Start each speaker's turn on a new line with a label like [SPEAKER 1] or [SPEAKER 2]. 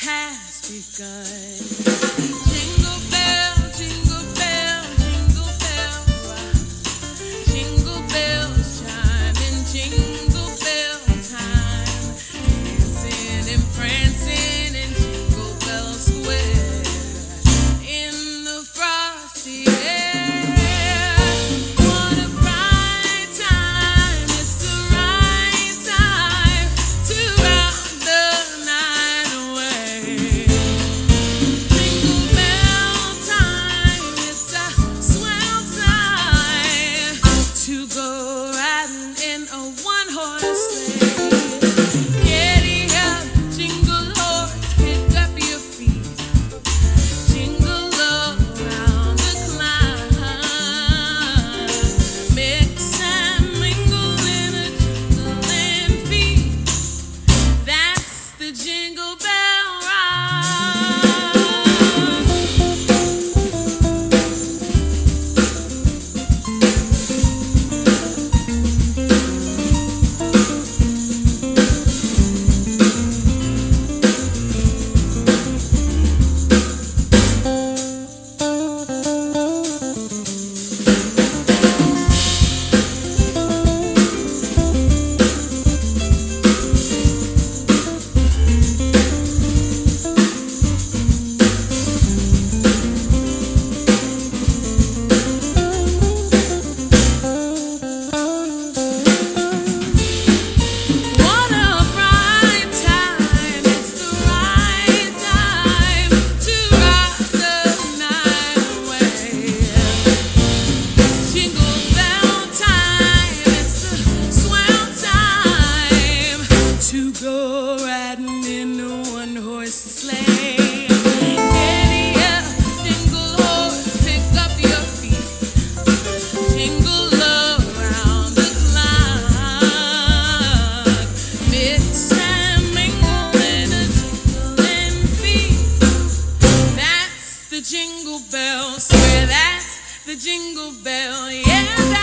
[SPEAKER 1] has begun. Jingle jingle jingle. Jingle bells chime and jingle. riding in a one horse sleigh. the jingle bells. Where that's the jingle bell, yeah.